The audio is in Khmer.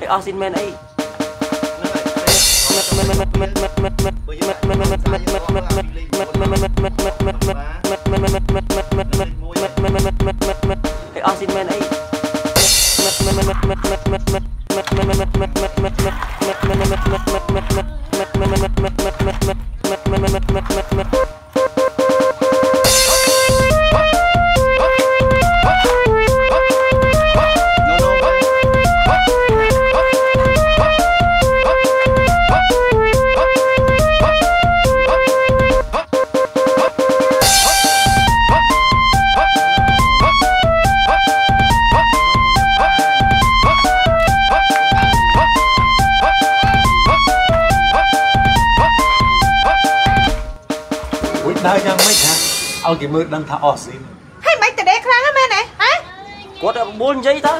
ហើយអស់ស៊ីនមែនអីហើយអស់ស៊ីនមែនអី ដើរយ៉ាងម៉េចហ่าឲ្យគេមើលដឹងថាអស់ស៊ីនហើយមិនតដេខ្លាំងហ្នឹងមែនទេហ៎គាត់បបួលនិយាយទៅ